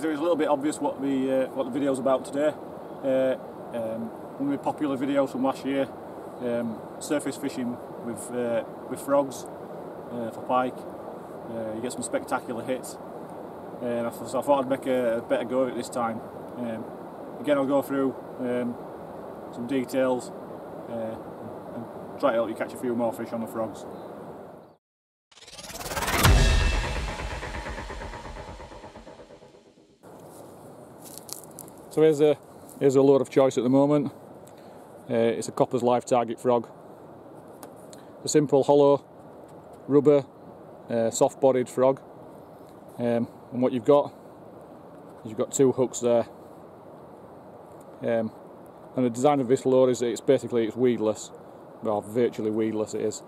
because it was a little bit obvious what the uh, what the video's about today. Uh, um, one of the popular videos from last year, um, surface fishing with uh, with frogs uh, for pike. Uh, you get some spectacular hits, and so I thought I'd make a, a better go of it this time. Um, again, I'll go through um, some details uh, and try to help you catch a few more fish on the frogs. So here's a here's a load of choice at the moment. Uh, it's a Koppers Live Target frog. A simple hollow rubber uh, soft-bodied frog. Um, and what you've got is you've got two hooks there. Um, and the design of this lure is that it's basically it's weedless, well virtually weedless it is,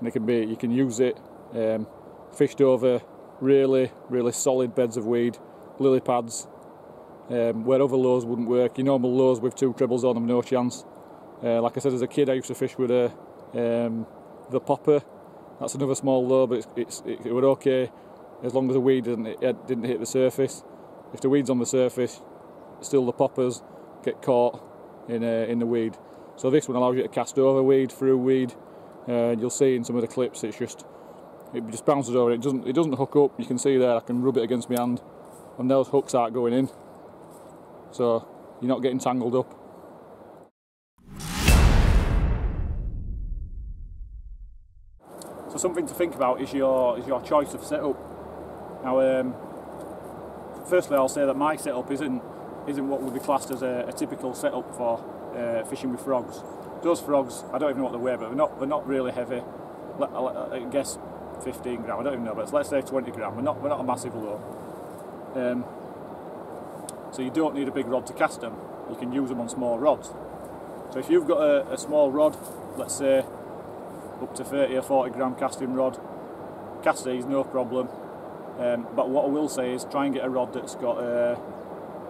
and it can be you can use it um, fished over really really solid beds of weed, lily pads, um, where other lures wouldn't work. Your normal lures with two trebles on them, no chance. Uh, like I said, as a kid, I used to fish with a um, the popper. That's another small lure, but it's, it's, it, it okay as long as the weed didn't it didn't hit the surface. If the weed's on the surface, still the poppers get caught in uh, in the weed. So this one allows you to cast over weed, through weed. Uh, you'll see in some of the clips, it's just it just bounces over. It doesn't it doesn't hook up. You can see there. I can rub it against my hand, and those hooks aren't going in. So you're not getting tangled up. So something to think about is your is your choice of setup. Now, um, firstly, I'll say that my setup isn't isn't what would be classed as a, a typical setup for uh, fishing with frogs. Those frogs, I don't even know what they weigh, but they're not they're not really heavy. I guess 15 gram. I don't even know, but let's say 20 gram. We're not we're not a massive lure. Um, so you don't need a big rod to cast them. You can use them on small rods. So if you've got a, a small rod, let's say up to 30 or 40 gram casting rod, cast these no problem. Um, but what I will say is try and get a rod that's got a,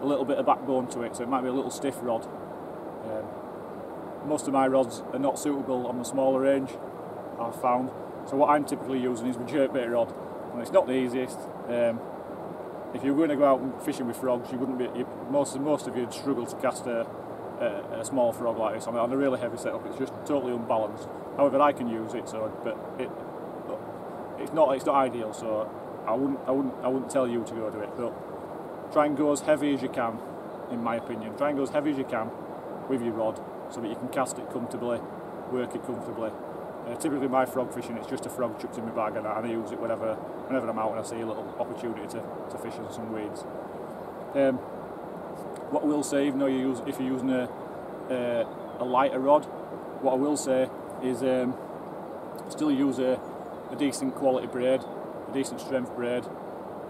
a, little bit of backbone to it, so it might be a little stiff rod. Um, most of my rods are not suitable on the smaller range, I've found. So what I'm typically using is my jerkbait rod, and it's not the easiest. Um, if you're going to go out fishing with frogs, you wouldn't be. You, most most of you'd struggle to cast a, a, a, small frog like this on, on a really heavy setup. It's just totally unbalanced. However, I can use it, so but it it's not it's not ideal. So I wouldn't I wouldn't I wouldn't tell you to go do it. But try and go as heavy as you can, in my opinion. Try and go as heavy as you can with your rod, so that you can cast it comfortably, work it comfortably. Uh, typically my frog fishing, it's just a frog chucked in my bag and I, use it whenever, whenever I'm out and I see a little opportunity to, to fish in some weeds. Um, what I will say, even though you use, if you're using a, uh, a lighter rod, what I will say is um, still use a, a decent quality braid, a decent strength braid.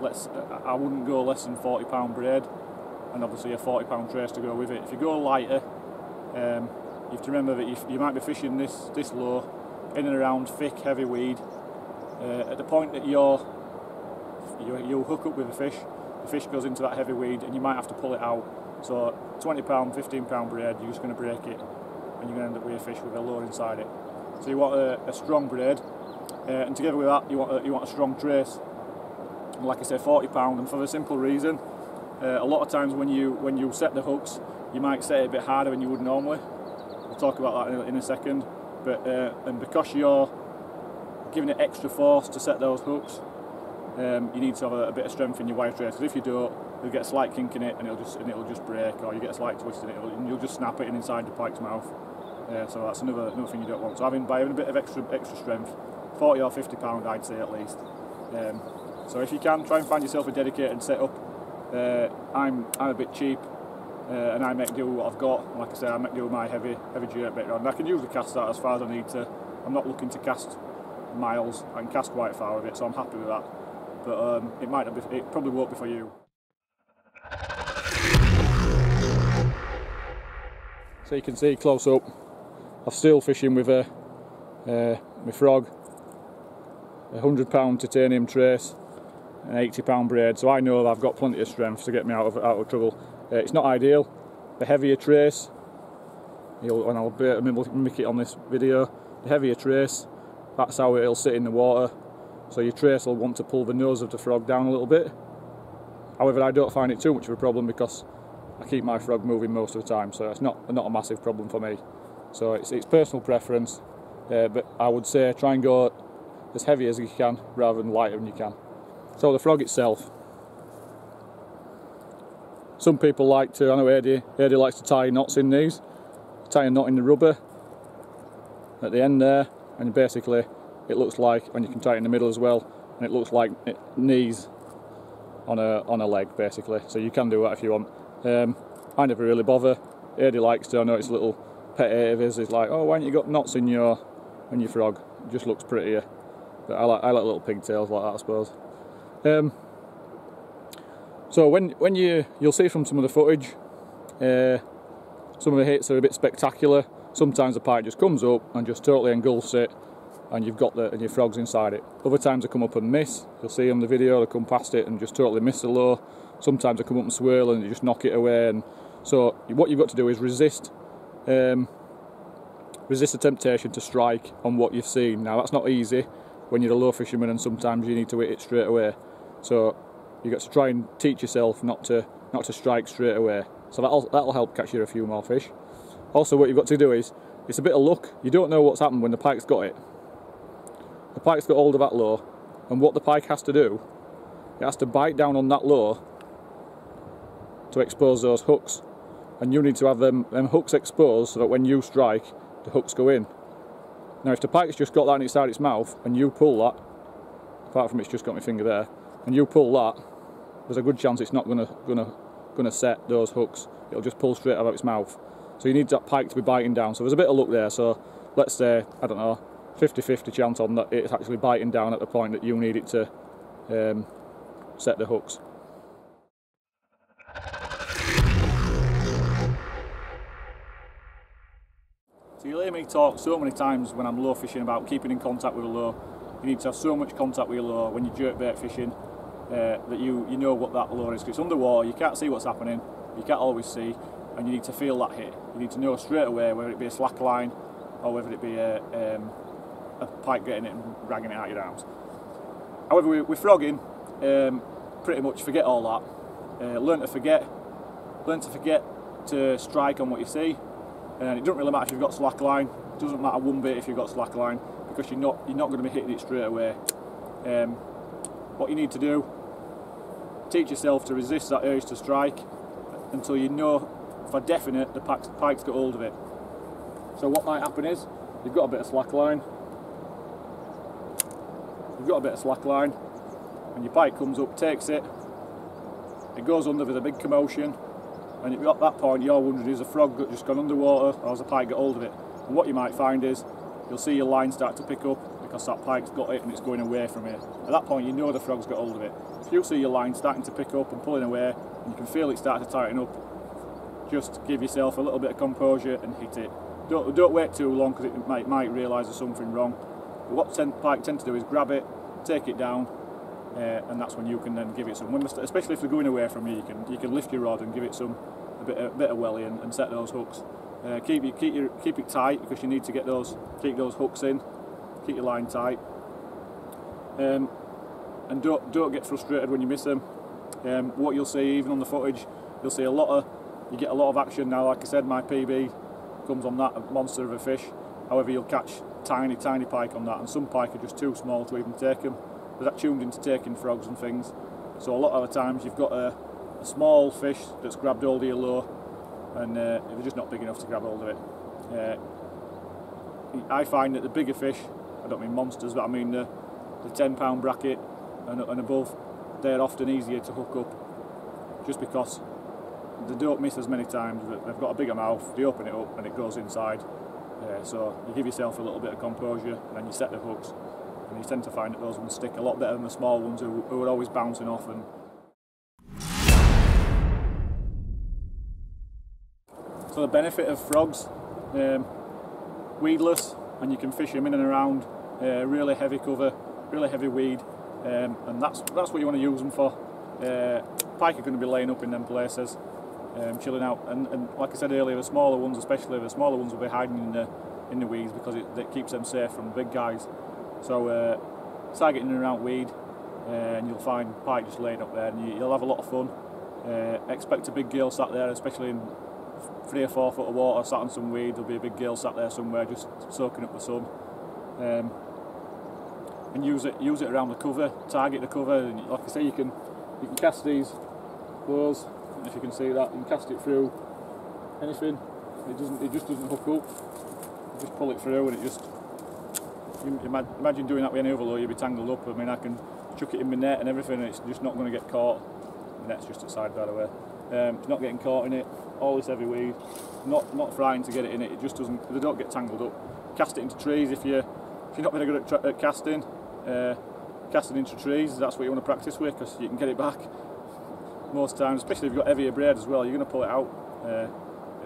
Let's, I wouldn't go less than 40 pound braid and obviously a 40 pound trace to go with it. If you go lighter, um, you have to remember that you, you might be fishing this, this low in and around thick, heavy weed. Uh, at the point that you're, you, you'll hook up with a fish, the fish goes into that heavy weed and you might have to pull it out. So 20 pound, 15 pound braid, you're just going to break it and you're going to end up with a fish with a lure inside it. So you want a, a strong braid uh, and together with that you want a, you want a strong trace. And like I say, 40 pound and for the simple reason, uh, a lot of times when you when you set the hooks, you might set it a bit harder than you would normally. We'll talk about that in in a second but uh, and because you're giving it extra force to set those hooks, um, you need to have a, a, bit of strength in your wire trace. Because if you don't, you'll get a slight kink in it and it'll just and it'll just break, or you get a slight twist in it and you'll just snap it in inside the pike's mouth. Uh, so that's another another thing you don't want. So having by having a bit of extra extra strength, 40 or 50 pound, I'd say at least. Um, so if you can, try and find yourself a dedicated setup. Uh, I'm I'm a bit cheap, uh, and I make do with what I've got. Like I said, I make do with my heavy heavy jerkbait rod. And I can usually cast that as far as I need to. I'm not looking to cast miles. I can cast quite far with it, so I'm happy with that. But um, it might not be. It probably won't be for you. So you can see close up. I'm still fishing with a uh, my frog, a hundred pound titanium trace, an 80 pound braid. So I know I've got plenty of strength to get me out of out of trouble. Uh, it's not ideal. The heavier trace, you'll, and I'll mimic it on this video, the heavier trace, that's how it'll sit in the water. So your trace will want to pull the nose of the frog down a little bit. However, I don't find it too much of a problem because I keep my frog moving most of the time, so it's not not a massive problem for me. So it's, it's personal preference, uh, but I would say try and go as heavy as you can rather than lighter than you can. So the frog itself. Some people like to, I know Eddie, Eddie likes to tie knots in these. Tie a knot in the rubber at the end there, and basically it looks like, and you can tie it in the middle as well, and it looks like knees on a on a leg basically. So you can do that if you want. Um, I never really bother. Eddie likes to. I know it's a little pet hate of his. It's like, oh, why haven't you got knots in your in your frog? It just looks prettier. But I like I like little pigtails like that, I suppose. Um, so when when you you'll see from some of the footage, uh, some of the hits are a bit spectacular. Sometimes the pike just comes up and just totally engulfs it, and you've got the and your frogs inside it. Other times they come up and miss. You'll see on the video they come past it and just totally miss the lure. Sometimes they come up and swirl and you just knock it away. And so what you've got to do is resist. Um, resist the temptation to strike on what you've seen. Now that's not easy when you're a lure fisherman and sometimes you need to hit it straight away. So you've got to try and teach yourself not to not to strike straight away. So that'll that'll help catch you a few more fish. Also what you've got to do is it's a bit of luck. You don't know what's happened when the pike's got it. The pike's got hold of that lure and what the pike has to do, it has to bite down on that lure to expose those hooks. And you need to have them, them hooks exposed so that when you strike, the hooks go in. Now if the pike's just got that inside its mouth and you pull that, apart from it's just got my finger there, and you pull that, there's a good chance it's not gonna gonna gonna set those hooks. It'll just pull straight out of its mouth. So you need that pike to be biting down. So there's a bit of luck there. So let's say, I don't know, 50-50 chance on that it's actually biting down at the point that you need it to um, set the hooks. So you'll hear me talk so many times when I'm lure fishing about keeping in contact with a lure. You need to have so much contact with your lure when you're jerkbait fishing uh, that you, you know what that lure is. Because it's underwater, you can't see what's happening, you can't always see, and you need to feel that hit. You need to know straight away whether it be a slack line or whether it be a, um, a pike getting it and dragging it out your arms. However, we, with frogging, um, pretty much forget all that. Uh, learn to forget, learn to forget to strike on what you see, and it doesn't really matter if you've got slack line. It doesn't matter one bit if you've got slack line because you're not you're not going to be hitting it straight away. Um, what you need to do, teach yourself to resist that urge to strike until you know for definite the pike's, got hold of it. So what might happen is you've got a bit of slack line, you've got a bit of slack line, and your pike comes up, takes it, it goes under with a big commotion, and at that point you're wondering is a frog just gone underwater or has a pike got hold of it? And what you might find is you'll see your line start to pick up because that pike's got it and it's going away from it. At that point you know the frog's got hold of it. If you see your line starting to pick up and pulling away and you can feel it start to tighten up, just give yourself a little bit of composure and hit it. Don't, don't wait too long because it might, might realise there's something wrong. But what ten, pike tend to do is grab it, take it down, uh, and that's when you can then give it some. especially if they're going away from you, you can you can lift your rod and give it some a bit a bit of welly and, and set those hooks. Uh, keep you keep your keep it tight because you need to get those keep those hooks in. Keep your line tight. Um, and don't don't get frustrated when you miss them. Um, what you'll see even on the footage, you'll see a lot of you get a lot of action now. Like I said, my PB comes on that monster of a fish. However, you'll catch tiny tiny pike on that, and some pike are just too small to even take them. They're tuned into taking frogs and things. So a lot of the times you've got a, a small fish that's grabbed hold of your lure, and uh, they're just not big enough to grab hold of it. Uh, I find that the bigger fish, I don't mean monsters, but I mean the, the 10 pound bracket and, and above, they're often easier to hook up just because they don't miss as many times. They've got a bigger mouth, they open it up and it goes inside. Uh, so you give yourself a little bit of composure and then you set the hooks and you tend to find that those ones stick a lot better than the small ones who, who are always bouncing off and so the benefit of frogs um, weedless and you can fish them in and around uh, really heavy cover really heavy weed um, and that's that's what you want to use them for uh, pike are going to be laying up in them places um, chilling out and, and like I said earlier the smaller ones especially the smaller ones will be hiding in the in the weeds because it, it keeps them safe from the big guys so uh, start getting around weed. uh, and you'll find pike just laying up there and you, will have a lot of fun. Uh, expect a big gill sat there, especially in three or four foot of water, sat on some weed, there'll be a big gill sat there somewhere just soaking up the sun. Um, and use it use it around the cover, target the cover, and like I say, you can you can cast these bows, if you can see that, you can cast it through anything. It doesn't it just doesn't hook up. You just pull it through and it just you imagine doing that with any other lure, you'd be tangled up. I mean, I can chuck it in my net and everything, and it's just not going to get caught. The net's just outside, by the way. Um, it's not getting caught in it. All this heavy weed, not not trying to get it in it. It just doesn't. They don't get tangled up. Cast it into trees if you if you're not very good at, at casting. Uh, casting into trees, that's what you want to practice with because you can get it back most times, especially if you've got heavier braid as well. You're going to pull it out. Uh,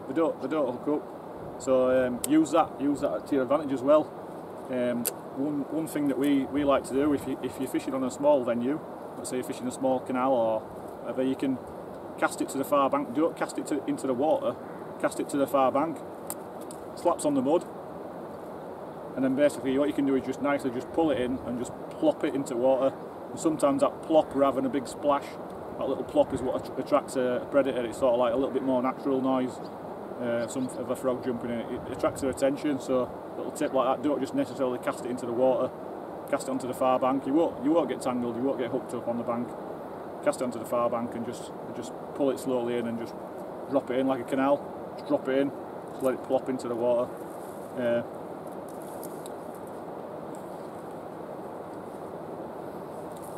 they don't they don't hook up. So um, use that use that to your advantage as well. Um, one, one thing that we, we like to do if, you, if you're fishing on a small venue, let's say you're fishing a small canal or whatever, you can cast it to the far bank, don't cast it to, into the water, cast it to the far bank, slaps on the mud, and then basically what you can do is just nicely just pull it in and just plop it into water. And sometimes that plop rather than a big splash, that little plop is what attracts a predator. It's sort of like a little bit more natural noise uh, some of a frog jumping in it. It attracts their attention, so a little tip like that, don't just necessarily cast it into the water, cast it onto the far bank. You won't, you won't get tangled, you won't get hooked up on the bank. Cast it onto the far bank and just just pull it slowly in and just drop it in like a canal. Just drop it in, just let it plop into the water. Uh,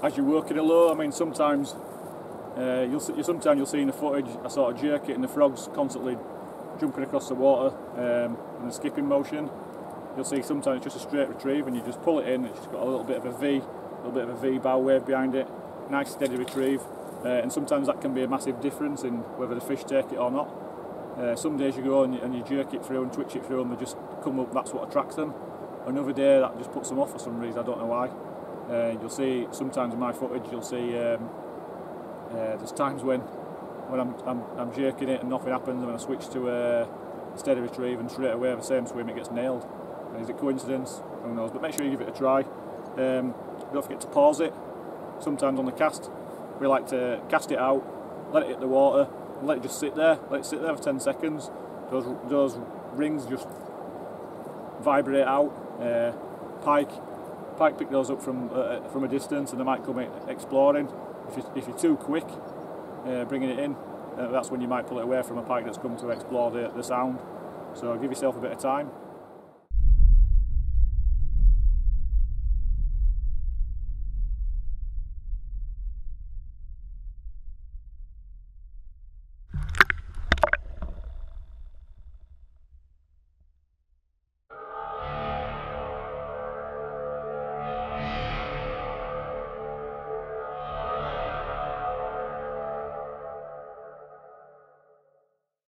as you're working a lure, I mean, sometimes uh, you'll, sometimes you'll see in the footage I sort of jerk it and the frog's constantly jumping across the water um, in a skipping motion. You'll see sometimes it's just a straight retrieve and you just pull it in, it's just got a little bit of a V, a little bit of a V bow wave behind it, nice steady retrieve. Uh, and sometimes that can be a massive difference in whether the fish take it or not. Uh, some days you go and you, and you, jerk it through and twitch it through and they just come up, that's what attracts them. Another day that just puts them off for some reason, I don't know why. Uh, you'll see sometimes in my footage, you'll see um, uh, there's times when when I'm, I'm, I'm jerking it and nothing happens, and when I switch to a steady retrieve and straight away the same swim, it gets nailed. And is it coincidence? Who knows? But make sure you give it a try. Um, don't forget to pause it. Sometimes on the cast, we like to cast it out, let it hit the water, let it just sit there. Let it sit there for 10 seconds. Those, those rings just vibrate out. Uh, pike, pike pick those up from uh, from a distance, and they might come exploring. If, you, if you're too quick, uh, bringing it in, uh, that's when you might pull it away from a pike that's come to explore the, the sound. So give yourself a bit of time.